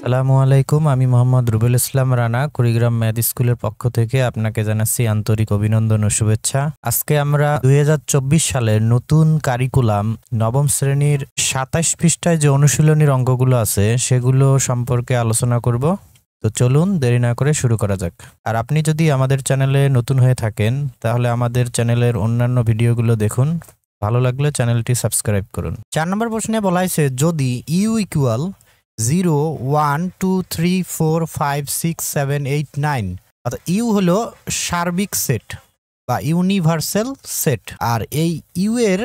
সালামু আলাইকুম, আমি মোহাম্মদ রুবেল ইসলাম রানা, কুড়িগ্রাম ম্যাথ স্কুলের পক্ষ থেকে আপনাকে জানাচ্ছি আন্তরিক অভিনন্দন ও শুভেচ্ছা। আজকে আমরা দুই সালের নতুন কারিকুলাম নবম শ্রেণির সাতাশ পৃষ্ঠায় যে অনুশীলনীর অঙ্কগুলো আছে, সেগুলো সম্পর্কে আলোচনা করব। তো চলুন, দেরি না করে শুরু করা যাক। আর আপনি যদি আমাদের চ্যানেলে নতুন হয়ে থাকেন, তাহলে আমাদের চ্যানেলের অন্যান্য ভিডিওগুলো দেখুন। ভালো লাগলে চ্যানেলটি সাবস্ক্রাইব করুন। চার নম্বর প্রশ্নে বলা হয়েছে, যদি U equal zero one two three four five six seven eight nine অর্থাৎ ইউ হলো সার্বিক সেট বা ইউনিভার্সাল সেট আর এই ইউ এর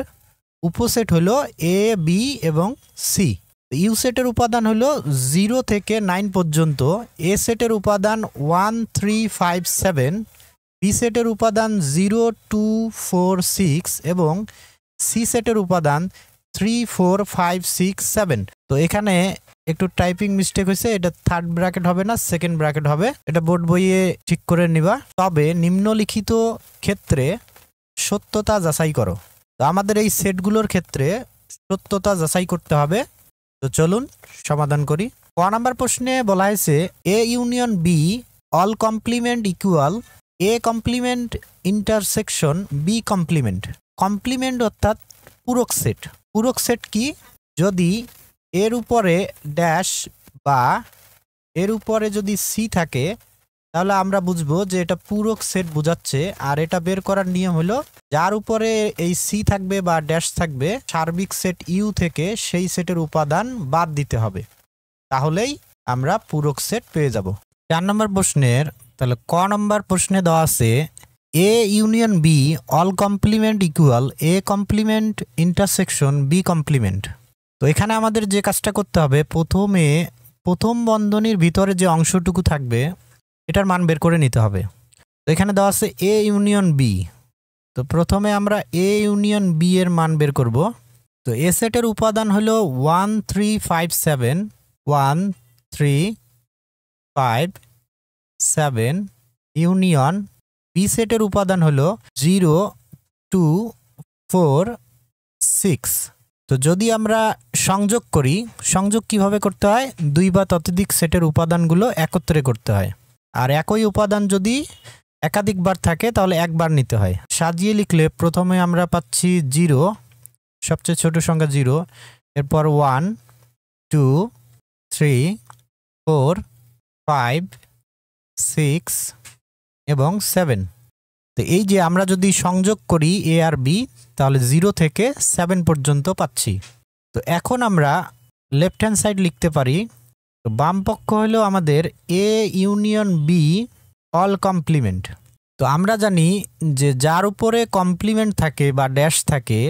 উপসেট হলো এ বি এবং সি ইউ সেটের উপাদান হলো জিরো থেকে নাইন পর্যন্ত এ সেটের উপাদান one three five seven B সেটের উপাদান জিরো টু ফোর সিক্স এবং সি সেটের উপাদান three four five six seven তো এখানে একটু টাইপিং মিস্টেক হয়েছে, এটা থার্ড ব্র্যাকেট হবে না সেকেন্ড ব্র্যাকেট হবে। এটা বোর্ড বইয়ে ঠিক করে নিবা। তবে নিম্নলিখিত ক্ষেত্রে সত্যতা যাচাই করো। তো আমাদের এই সেটগুলোর ক্ষেত্রে সত্যতা যাচাই করতে হবে। তো চলুন সমাধান করি। ক নাম্বার প্রশ্নে বলা হয়েছে A union B whole complement equal A complement intersection B complement complement অর্থাৎ পূরক সেট পূরক সেট কি? যদি এর উপরে ড্যাশ বা এর উপরে যদি সি থাকে, তাহলে আমরা বুঝব যে এটা পূরক সেট বোঝাচ্ছে, আর এটা বের করার নিয়ম হলো যার উপরে এই সি থাকবে বা ড্যাশ থাকবে, সার্বিক সেট ইউ থেকে সেই সেটের উপাদান বাদ দিতে হবে। তাহলেই আমরা পূরক সেট পেয়ে যাব। চার নম্বর প্রশ্নের, তাহলে ক নম্বর প্রশ্নে দেওয়া আছে A union B whole complement equal A complement intersection B complement তো এখানে আমাদের যে কাজটা করতে হবে, প্রথমে প্রথম বন্ধনীর ভিতরে যে অংশটুকু থাকবে, এটার মান বের করে নিতে হবে। তো এখানে দেওয়া আছে এ ইউনিয়ন বি তো প্রথমে আমরা এ ইউনিয়ন বি এর মান বের করব। তো এ সেটের উপাদান হলো one three five seven one three five seven union B সেটের উপাদান হলো জিরো টু ফোর সিক্স তো যদি আমরা সংযোগ করি, সংযোগ কীভাবে করতে হয়? দুই বা ততোধিক সেটের উপাদানগুলো একত্রে করতে হয়। আর একই উপাদান যদি একাধিকবার থাকে, তাহলে একবার নিতে হয়। সাজিয়ে লিখলে প্রথমে আমরা পাচ্ছি জিরো সবচেয়ে ছোট সংখ্যা জিরো এরপর one two three four five six এবং সেভেন তো এই যে আমরা যদি সংযোগ করি এ আর বি তাহলে জিরো থেকে সেভেন পর্যন্ত পাচ্ছি। তো এখন আমরা লেফট হ্যান্ড সাইড লিখতে পারি। তো বাম পক্ষ হলো আমাদের A union B whole complement তো আমরা জানি যে যার উপরে কমপ্লিমেন্ট থাকে বা ড্যাশ থাকে,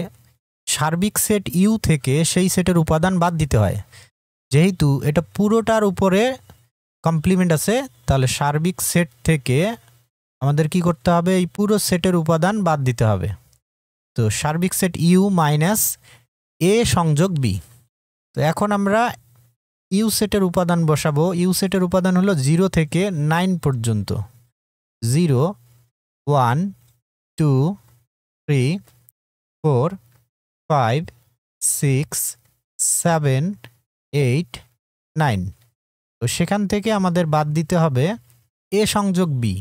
সার্বিক সেট ইউ থেকে সেই সেটের উপাদান বাদ দিতে হয়। যেহেতু এটা পুরোটার উপরে কমপ্লিমেন্ট আছে, তাহলে সার্বিক সেট থেকে আমাদের কি করতে হবে? এই পুরো সেটের উপাদান বাদ দিতে হবে। তো সার্বিক সেট ইউ মাইনাস এ সংযোগ বি তো এখন আমরা ইউ সেটের উপাদান বসাবো। ইউ সেটের উপাদান হলো জিরো থেকে নাইন পর্যন্ত। Zero one two three four five six seven eight nine তো সেখান থেকে আমাদের বাদ দিতে হবে এ সংযোগ বি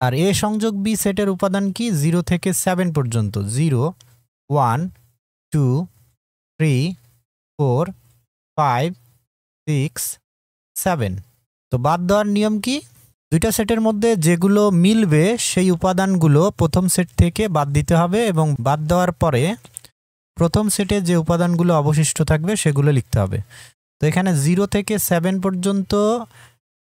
আর এ সংযোগ বি সেটের উপাদান কি? জিরো থেকে সেভেন পর্যন্ত। Zero, one, two, three, four, five, six, seven. তো বাদ দেওয়ার নিয়ম কি? দুইটা সেটের মধ্যে যেগুলো মিলবে, সেই উপাদানগুলো প্রথম সেট থেকে বাদ দিতে হবে এবং বাদ দেওয়ার পরে প্রথম সেটে যে উপাদানগুলো অবশিষ্ট থাকবে, সেগুলো লিখতে হবে। তো এখানে জিরো থেকে সেভেন পর্যন্ত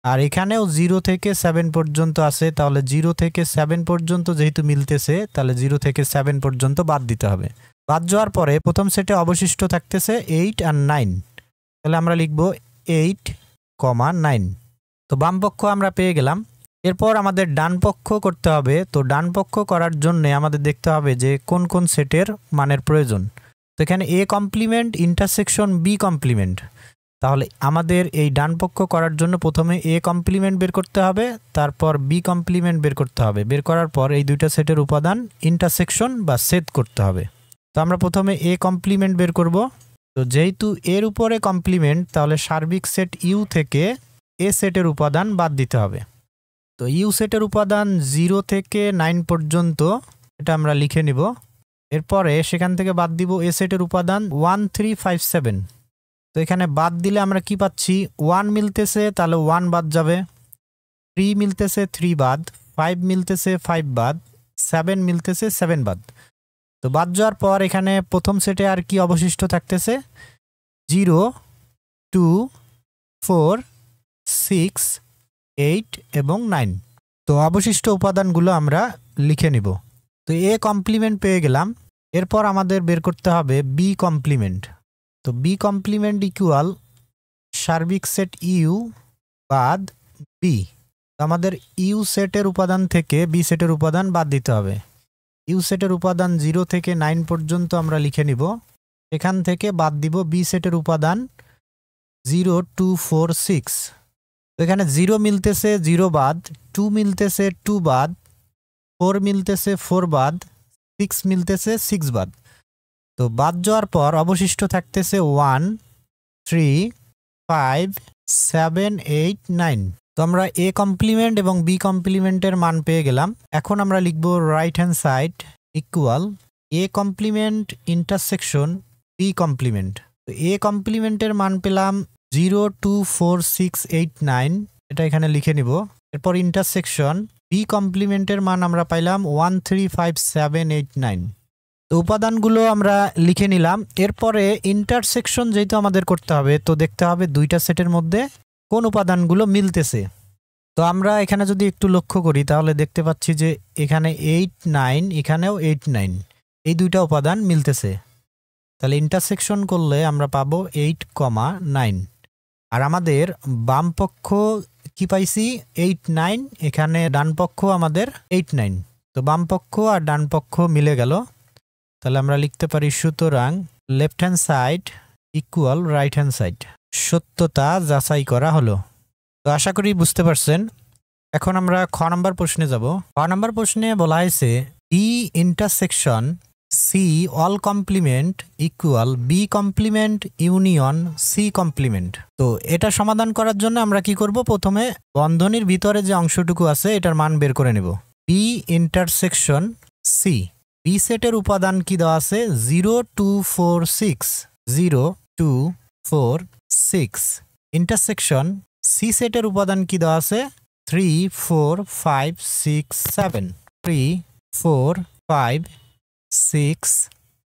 আর এখানেও জিরো থেকে সেভেন পর্যন্ত আছে, তাহলে জিরো থেকে সেভেন পর্যন্ত যেহেতু মিলতেছে, তাহলে জিরো থেকে সেভেন পর্যন্ত বাদ দিতে হবে। বাদ যাওয়ার পরে প্রথম সেটে অবশিষ্ট থাকতেছে এইট আর নাইন তাহলে আমরা লিখব এইট কমা নাইন তো বাম পক্ষ আমরা পেয়ে গেলাম। এরপর আমাদের ডান পক্ষ করতে হবে। তো ডান পক্ষ করার জন্য আমাদের দেখতে হবে যে কোন কোন সেটের মানের প্রয়োজন। তো এখানে A complement intersection B complement তাহলে আমাদের এই ডান পক্ষ করার জন্য প্রথমে এ কমপ্লিমেন্ট বের করতে হবে, তারপর বি কমপ্লিমেন্ট বের করতে হবে। বের করার পর এই দুইটা সেটের উপাদান ইন্টারসেকশন বা সেট করতে হবে। তো আমরা প্রথমে এ কমপ্লিমেন্ট বের করব। তো যেহেতু এর উপরে কমপ্লিমেন্ট তাহলে সার্বিক সেট ইউ থেকে এ সেটের উপাদান বাদ দিতে হবে। তো ইউ সেটের উপাদান জিরো থেকে নাইন পর্যন্ত, এটা আমরা লিখে নিব। এরপরে সেখান থেকে বাদ দিব এ সেটের উপাদান ওয়ান থ্রি ফাইভ সেভেন তো এখানে বাদ দিলে আমরা কি পাচ্ছি? ওয়ান মিলতেছে, তাহলে ওয়ান বাদ যাবে। থ্রি মিলতেছে থ্রি বাদ। ফাইভ মিলতেছে ফাইভ বাদ। সেভেন মিলতেছে সেভেন বাদ। তো বাদ যাওয়ার পর এখানে প্রথম সেটে আর কি অবশিষ্ট থাকতেছে? Zero two four six eight এবং নাইন তো অবশিষ্ট উপাদানগুলো আমরা লিখে নিব। তো এ কমপ্লিমেন্ট পেয়ে গেলাম। এরপর আমাদের বের করতে হবে বি কমপ্লিমেন্ট তো বি কমপ্লিমেন্ট ইকুয়াল সার্বিক সেট ইউ বাদ বি আমাদের ইউ সেটের উপাদান থেকে বি সেটের উপাদান বাদ দিতে হবে। ইউ সেটের উপাদান জিরো থেকে নাইন পর্যন্ত আমরা লিখে নিব। এখান থেকে বাদ দিব বি সেটের উপাদান জিরো টু ফোর সিক্স এখানে জিরো মিলতেছে জিরো বাদ টু মিলতেছে টু বাদ ফোর মিলতেছে ফোর বাদ সিক্স মিলতেছে সিক্স বাদ। তো বাদ যাওয়ার পর অবশিষ্ট থাকতেছে one three five seven eight nine তো আমরা এ কমপ্লিমেন্ট এবং বি কমপ্লিমেন্টের মান পেয়ে গেলাম। এখন আমরা লিখব right hand side equal A complement intersection B complement তো এ কমপ্লিমেন্টের মান পেলাম zero two four six eight nine এটা এখানে লিখে নিব। এরপর ইন্টারসেকশন বি কমপ্লিমেন্টের মান আমরা পাইলাম one three five seven eight nine তো উপাদানগুলো আমরা লিখে নিলাম। এরপরে ইন্টারসেকশন যেহেতু আমাদের করতে হবে, তো দেখতে হবে দুইটা সেটের মধ্যে কোন উপাদানগুলো মিলতেছে। তো আমরা এখানে যদি একটু লক্ষ্য করি, তাহলে দেখতে পাচ্ছি যে এখানে এইট নাইন এখানেও এইট নাইন এই দুইটা উপাদান মিলতেছে। তাহলে ইন্টারসেকশন করলে আমরা পাবো এইট কমা নাইন আর আমাদের বাম পক্ষ কি পাইছি? এইট নাইন এখানে ডান পক্ষ আমাদের এইট নাইন তো বাম পক্ষ আর ডান পক্ষ মিলে গেল। তাহলে আমরা লিখতে পারি, সুতরাং left hand side equal right hand side সত্যতা যাচাই করা হলো। তো আশা করি বুঝতে পারছেন। এখন আমরা খ নম্বর প্রশ্নে যাব। খ নম্বর প্রশ্নে বলা হয়েছে E intersection C all complement equal B complement union C complement তো এটা সমাধান করার জন্য আমরা কি করব? প্রথমে বন্ধনীর ভিতরে যে অংশটুকু আছে, এটার মান বের করে নেব। বি ইন্টারসেকশন সি বি সেটের উপাদান কি দেওয়া আছে? Zero two four six zero two four six intersection C সেটের উপাদান কি দেওয়া আছে? Three four five six seven three four five six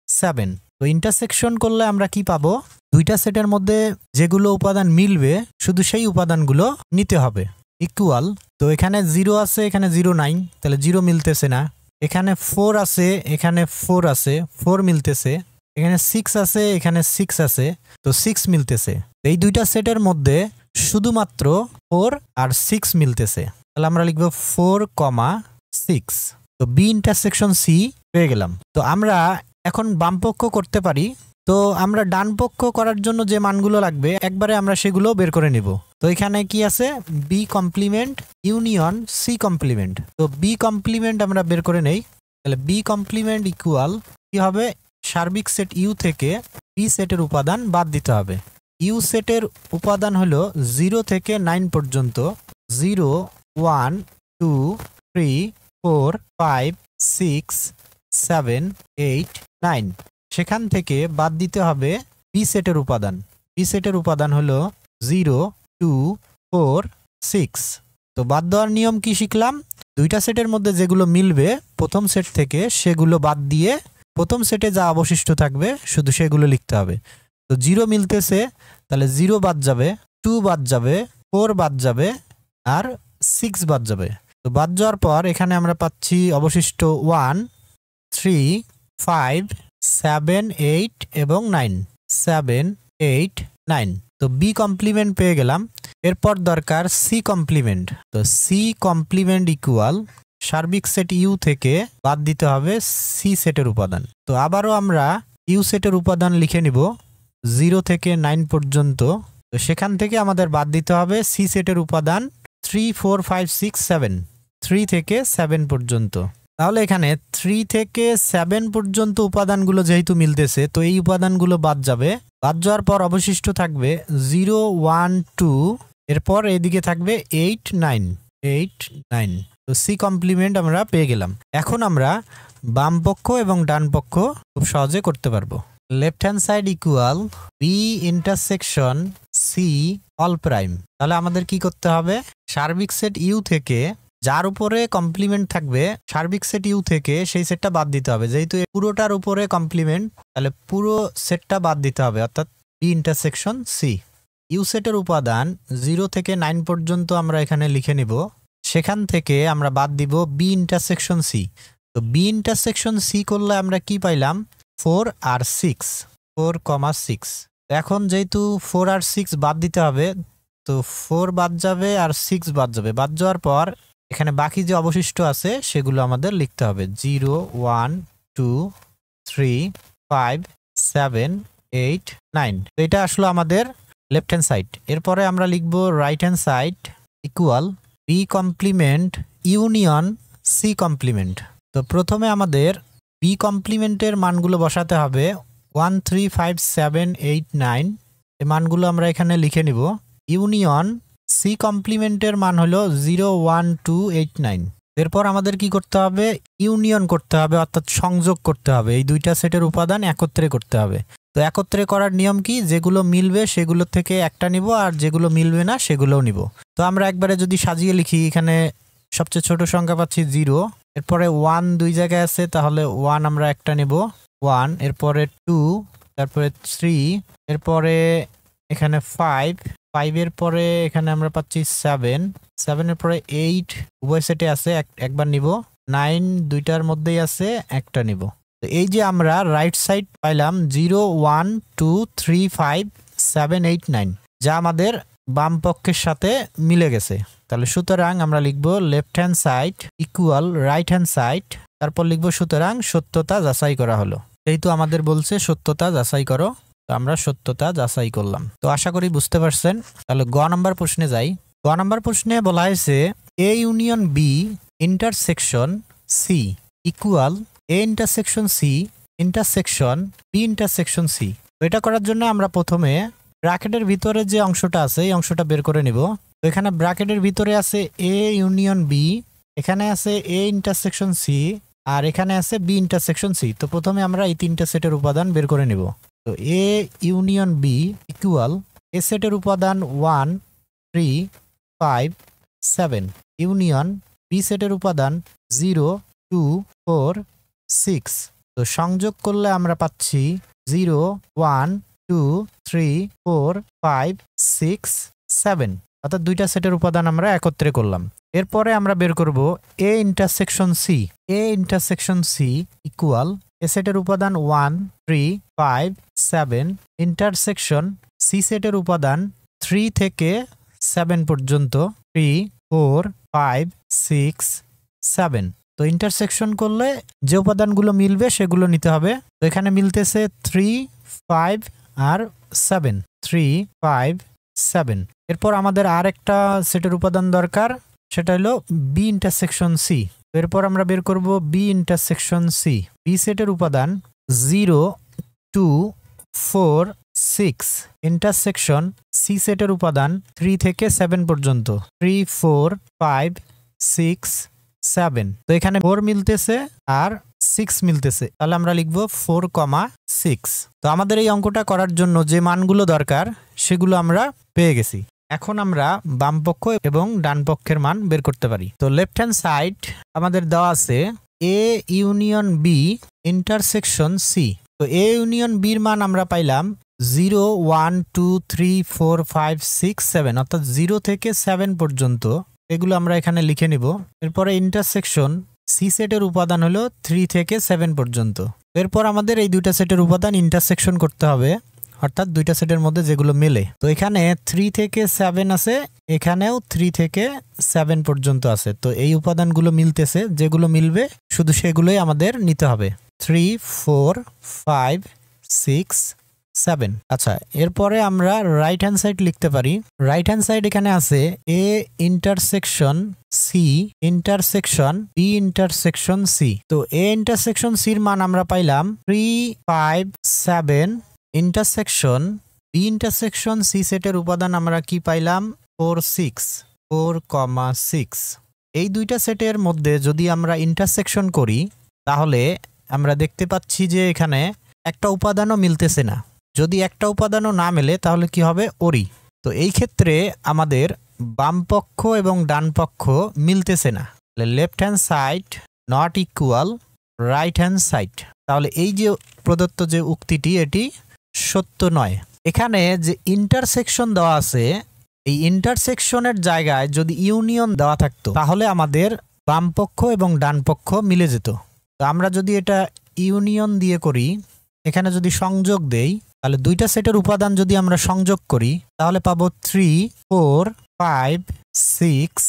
seven তো ইন্টারসেকশন করলে আমরা কি পাবো? দুইটা সেটের মধ্যে যেগুলো উপাদান মিলবে, শুধু সেই উপাদানগুলো নিতে হবে। ইকুয়াল তো এখানে জিরো আছে, এখানে জিরো নাই। তাহলে জিরো মিলতেছে না। এখানে ফোর আছে, এখানে ফোর আছে ফোর মিলতেছে। এখানে সিক্স আছে, এখানে সিক্স আছে, তো সিক্স মিলতেছে। এই দুইটা সেটের মধ্যে শুধুমাত্র ফোর আর সিক্স মিলতেছে। তাহলে আমরা লিখব ফোর কমা সিক্স তো বি ইন্টারসেকশন সি পেয়ে গেলাম। তো আমরা এখন বামপক্ষ করতে পারি। তো আমরা ডান পক্ষ করার জন্য যে মানগুলো লাগবে, একবারে আমরা সেগুলো বের করে নিব। তো এখানে কি আছে? B complement union C complement তো বি কমপ্লিমেন্ট আমরা বের করে নেই। তাহলে বি কমপ্লিমেন্ট ইকুয়াল কি হবে? সার্বিক সেট ইউ থেকে বি সেটের উপাদান বাদ দিতে হবে। ইউ সেটের উপাদান হলো জিরো থেকে নাইন পর্যন্ত। Zero one two three four five six seven eight nine সেখান থেকে বাদ দিতে হবে বি সেটের উপাদান। বি সেটের উপাদান হলো জিরো, টু, ফোর, সিক্স। তো বাদ দেওয়ার নিয়ম কি শিখলাম? দুইটা সেটের মধ্যে যেগুলো মিলবে, প্রথম সেট থেকে সেগুলো বাদ দিয়ে প্রথম সেটে যা অবশিষ্ট থাকবে, শুধু সেগুলো লিখতে হবে। তো জিরো মিলতেছে, তাহলে জিরো বাদ যাবে, টু বাদ যাবে, ফোর বাদ যাবে, আর সিক্স বাদ যাবে। তো বাদ যাওয়ার পর এখানে আমরা পাচ্ছি অবশিষ্ট one, three, five seven eight এবং নাইন সেভেন এইট নাইন তো বি কমপ্লিমেন্ট পেয়ে গেলাম। এরপর দরকার সি কমপ্লিমেন্ট তো সি কমপ্লিমেন্ট ইকুয়াল সার্বিক সেট ইউ থেকে বাদ দিতে হবে সি সেটের উপাদান। তো আবারও আমরা ইউ সেটের উপাদান লিখে নিব। জিরো থেকে নাইন পর্যন্ত। তো সেখান থেকে আমাদের বাদ দিতে হবে সি সেটের উপাদান three four five six seven three থেকে সেভেন পর্যন্ত। তাহলে এখানে থ্রি থেকে সেভেন পর্যন্ত উপাদানগুলো যেহেতু মিলতেছে, তো এই উপাদানগুলো বাদ যাবে। বাদ যাওয়ার পর অবশিষ্ট থাকবে জিরো ওয়ান টু এরপর এদিকে থাকবে এইট নাইন এইট নাইন তো সি কমপ্লিমেন্ট আমরা পেয়ে গেলাম। এখন আমরা বাম পক্ষ এবং ডান পক্ষ খুব সহজে করতে পারব। Left hand side equal B intersection C all prime তাহলে আমাদের কি করতে হবে? সার্বিক সেট ইউ থেকে যার উপরে কমপ্লিমেন্ট থাকবে, সার্বিক সেট ইউ থেকে সেই সেটটা বাদ দিতে হবে। যেহেতু পুরোটার উপরে কমপ্লিমেন্ট তাহলে পুরো সেটটা বাদ দিতে হবে, অর্থাৎ বি ইন্টারসেকশন সি ইউ সেটের উপাদান জিরো থেকে নাইন পর্যন্ত আমরা এখানে লিখে নিব। সেখান থেকে আমরা বাদ দিব বি ইন্টারসেকশন সি তো বি ইন্টারসেকশন সি করলে আমরা কি পাইলাম? ফোর আর সিক্স ফোর কমা সিক্স এখন যেহেতু ফোর আর সিক্স বাদ দিতে হবে, তো ফোর বাদ যাবে আর সিক্স বাদ যাবে। বাদ যাওয়ার পর এখানে বাকি যে অবশিষ্ট আছে, সেগুলো আমাদের লিখতে হবে। Zero, one, two, three, five, seven, eight, nine. তো এটা আসলো আমাদের লেফট হ্যান্ড সাইড। এরপরে আমরা লিখব right hand side equal B complement union C complement. তো প্রথমে আমাদের বি কমপ্লিমেন্টের মানগুলো বসাতে হবে। One, three, five, seven, eight, nine. এই মানগুলো আমরা এখানে লিখে নিব। ইউনিয়ন সি কমপ্লিমেন্টের মান হলো zero one two eight nine এরপর আমাদের কি করতে হবে? ইউনিয়ন করতে হবে, অর্থাৎ সংযোগ করতে হবে। এই দুইটা সেটের উপাদান একত্রে করতে হবে। তো একত্রে করার নিয়ম কি? যেগুলো মিলবে সেগুলো থেকে একটা নিব, আর যেগুলো মিলবে না সেগুলোও নিব। তো আমরা একবারে যদি সাজিয়ে লিখি, এখানে সবচেয়ে ছোট সংখ্যা পাচ্ছি জিরো এরপরে ওয়ান দুই জায়গায় আছে, তাহলে ওয়ান আমরা একটা নেব। ওয়ান এরপরে টু তারপরে থ্রি এরপরে এখানে ফাইভ ফাইভের পরে এখানে আমরা পাচ্ছি সেভেন সেভেনের পরে এইট উভয় সেটে আছে একবার নিব। নাইন দুইটার মধ্যেই আছে, একটা নিব। তো এই যে আমরা রাইট সাইড পাইলাম zero one two three five seven eight nine যা আমাদের বাম পক্ষের সাথে মিলে গেছে। তাহলে সুতরাং আমরা লিখব left hand side equal right hand side তারপর লিখব সুতরাং সত্যতা যাচাই করা হলো। যেহেতু আমাদের বলছে সত্যতা যাচাই করো। তো আমরা সত্যতা যাচাই করলাম। তো আশা করি বুঝতে পারছেন। তাহলে গ নাম্বার প্রশ্নে যাই। গ নাম্বার প্রশ্নে বলা হয়েছে A union B intersection C equal A intersection C intersection B intersection C এটা করার জন্য আমরা প্রথমে ব্র্যাকেটের ভিতরে যে অংশটা আছে, এই অংশটা বের করে নিব। এখানে ব্র্যাকেটের ভিতরে আছে এ ইউনিয়ন বি এখানে আছে এ ইন্টারসেকশন সি আর এখানে আছে বি ইন্টারসেকশন সি তো প্রথমে আমরা এই তিনটা সেটের উপাদান বের করে নিব। তো A union B equal A সেটের উপাদান one three five seven union B সেটের উপাদান জিরো টু ফোর সিক্স তো সংযোগ করলে আমরা পাচ্ছি zero one two three four five six seven অর্থাৎ দুইটা সেটের উপাদান আমরা একত্রে করলাম। এরপরে আমরা বের করব A intersection C A intersection C equal A সেটের উপাদান one three five seven intersection C সেটের উপাদান থ্রি থেকে সেভেন পর্যন্ত three four five six seven তো ইন্টারসেকশন করলে যে উপাদানগুলো মিলবে সেগুলো নিতে হবে। তো এখানে মিলতেছে থ্রি ফাইভ আর সেভেন থ্রি ফাইভ সেভেন এরপর আমাদের আর একটা সেটের উপাদান দরকার, সেটা হলো বি ইন্টারসেকশন সি এরপর আমরা বের করব বি ইন্টারসেকশন সি বি সেটের উপাদান zero two four six intersection C সেটের উপাদান থ্রি থেকে সেভেন পর্যন্ত। Three four five six seven তো এখানে ফোর মিলতেছে আর সিক্স মিলতেছে। তাহলে আমরা লিখব ফোর কমা সিক্স তো আমাদের এই অঙ্কটা করার জন্য যে মানগুলো দরকার, সেগুলো আমরা পেয়ে গেছি। এখন আমরা বাম পক্ষ এবং ডান পক্ষের মান বের করতে পারি। তো লেফট হ্যান্ড সাইড আমাদের দেওয়া আছে A union B intersection C তো এ ইউনিয়ন বির মান আমরা পাইলাম zero one two three four five six seven অর্থাৎ জিরো থেকে সেভেন পর্যন্ত এগুলো আমরা এখানে লিখে নিব। এরপরে ইন্টারসেকশন সি সেটের উপাদান হলো থ্রি থেকে সেভেন পর্যন্ত। এরপর আমাদের এই দুইটা সেটের উপাদান ইন্টারসেকশন করতে হবে। অর্থাৎ দুইটা সেটের মধ্যে যেগুলো মেলে। তো এখানে থ্রি থেকে সেভেন আছে, এখানেও থ্রি থেকে সেভেন পর্যন্ত আছে। তো এই উপাদানগুলো মিলতেছে, যেগুলো মিলবে, শুধু সেগুলোই আমাদের নিতে হবে। Three four five six seven আচ্ছা এরপরে আমরা রাইট হ্যান্ড সাইড লিখতে পারি। রাইট হ্যান্ড সাইড এখানে আছে A intersection C intersection B intersection C তো এ ইন্টারসেকশন সির মান আমরা পাইলাম three five seven intersection B intersection C সেটের উপাদান আমরা কি পাইলাম? Four six four comma six এই দুইটা সেটের মধ্যে যদি আমরা ইন্টারসেকশন করি, তাহলে আমরা দেখতে পাচ্ছি যে এখানে একটা উপাদানও মিলতেছে না। যদি একটা উপাদানও না মেলে, তাহলে কি হবে? ওরি। তো এই ক্ষেত্রে আমাদের বাম পক্ষ এবং ডান পক্ষ মিলতেছে না। Left hand side not equal right hand side তাহলে এই যে প্রদত্ত যে উক্তিটি, এটি সত্য নয়। এখানে যে ইন্টারসেকশন দেওয়া আছে, এই ইন্টারসেকশনের জায়গায় যদি ইউনিয়ন দেওয়া থাকতো, তাহলে আমাদের বাম পক্ষ এবং ডান পক্ষ মিলে যেত। তো আমরা যদি এটা ইউনিয়ন দিয়ে করি, এখানে যদি সংযোগ দেই, তাহলে দুইটা সেটের উপাদান যদি আমরা সংযোগ করি, তাহলে পাবো থ্রি ফোর ফাইভ সিক্স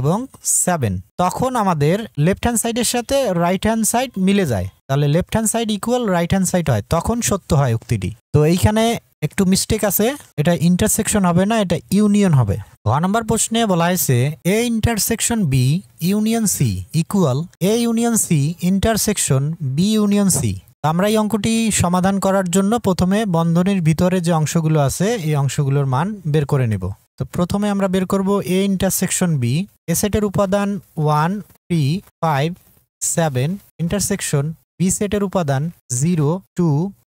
এবং সেভেন তখন আমাদের লেফট হ্যান্ড সাইডের সাথে রাইট হ্যান্ড সাইড মিলে যায়। তাহলে left hand side equal right hand side হয়। তখন সত্য হয় উক্তিটি। তো এইখানে একটু মিস্টেক আছে। এটা ইন্টারসেকশন হবে না, এটা ইউনিয়ন হবে। ঘ নম্বর প্রশ্নে বলা হয়েছে A intersection B union C equal A union C intersection B union C আমরা এই অঙ্কটি সমাধান করার জন্য প্রথমে বন্ধনীর ভিতরে যে অংশগুলো আছে, এই অংশগুলোর মান বের করে নেব। তো প্রথমে আমরা বের করব এ ইন্টারসেকশন বি এ সেটের উপাদান one three five seven intersection B সেটের উপাদান জিরো টু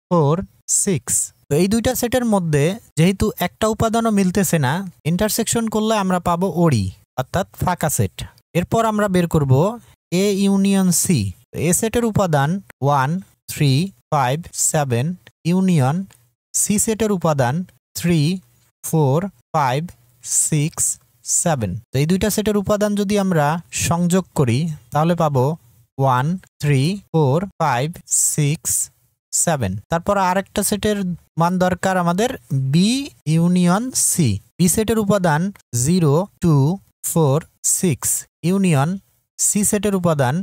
ফোর সিক্স তো এই দুইটা সেটের মধ্যে যেহেতু একটা উপাদানও মিলতেছে না ইন্টারসেকশন করলে আমরা পাবো ওড়ি, অর্থাৎ ফাঁকা সেট এরপর আমরা বের করব এ ইউনিয়ন সি এ সেটের উপাদান one three five seven union C সেটের উপাদান three four five six seven তো এই দুইটা সেটের উপাদান যদি আমরা সংযোগ করি, তাহলে পাবো one three four five six seven তারপর আরেকটা সেটের মান দরকার আমাদের বি ইউনিয়ন সি বি সেটের উপাদান zero two four six union C সেটের উপাদান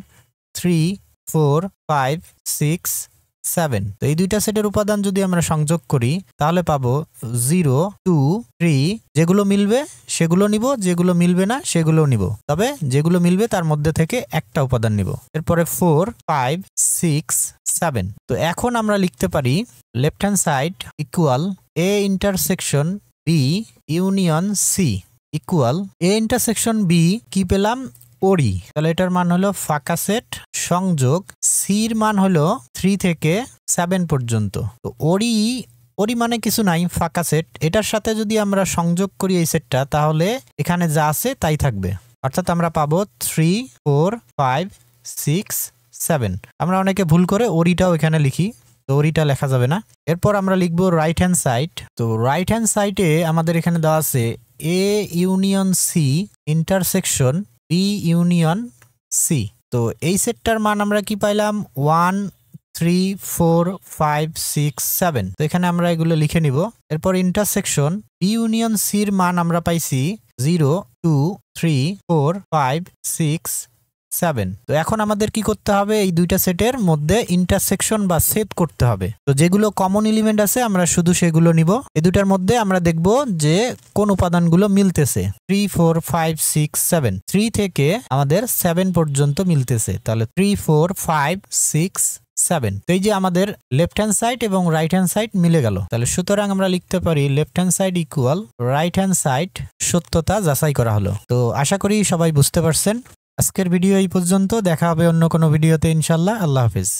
three four five six seven তো এই দুইটা সেটের উপাদান যদি আমরা সংযোগ করি, তাহলে পাবো জিরো টু থ্রি যেগুলো মিলবে, সেগুলো নিব, যেগুলো মিলবে না সেগুলো নিব। তবে যেগুলো মিলবে, তার মধ্যে থেকে একটা উপাদান নিব। এরপরে ফোর ফাইভ সিক্স সেভেন তো এখন আমরা লিখতে পারি left hand side equal A intersection B union C equal A intersection B কি পেলাম? ওরি তাহলে এটার মান হলো ফাঁকা সেট সংযোগ। সির মান হলো থ্রি থেকে সেভেন পর্যন্ত। তো ওরি ওরি মানে কিছু নাই, ফাঁকা সেট। এটার সাথে যদি আমরা সংযোগ করি এই সেটটা, তাহলে এখানে যা আছে তাই থাকবে। অর্থাৎ আমরা পাবো three four five six seven আমরা অনেকে ভুল করে ওরিটাও এখানে লিখি, তো ওরিটা লেখা যাবে না। এরপর আমরা লিখব রাইট হ্যান্ড সাইড তো রাইট হ্যান্ড সাইডে আমাদের এখানে দেওয়া আছে A union C intersection B union C তো এই সেটটার মান আমরা কি পাইলাম? One three four five six seven তো এখানে আমরা এগুলো লিখে নিব। এরপর ইন্টারসেকশন বি ইউনিয়ন সির মান আমরা পাইছি zero two three four five six seven তো এখন আমাদের কি করতে হবে? এই দুইটা সেটের মধ্যে ইন্টারসেকশন বা সেট করতে হবে। তো যেগুলো কমন এলিমেন্ট আছে, আমরা শুধু সেগুলো নিব। এই দুটার মধ্যে আমরা দেখব যে কোন উপাদানগুলো মিলতেছে। Three four five six seven three থেকে আমাদের সেভেন পর্যন্ত মিলতেছে। তাহলে three four five six seven তো এই যে আমাদের লেফট হ্যান্ড সাইড এবং রাইট হ্যান্ড সাইড মিলে গেল। তাহলে সুতরাং আমরা লিখতে পারি left hand side equal right hand side সত্যতা যাচাই করা হলো। তো আশা করি সবাই বুঝতে পারছেন। আজকের ভিডিও এই পর্যন্ত। দেখা হবে অন্য কোনো ভিডিওতে ইনশাল্লাহ আল্লাহ হাফিজ।